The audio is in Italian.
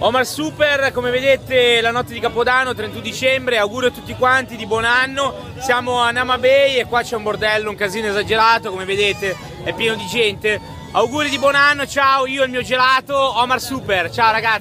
Omar Super, come vedete la notte di Capodanno, 31 dicembre, auguri a tutti quanti di buon anno. Siamo a Nama Bay e qua c'è un bordello, un casino esagerato, come vedete è pieno di gente. Auguri di buon anno, ciao, io e il mio gelato, Omar Super, ciao ragazzi.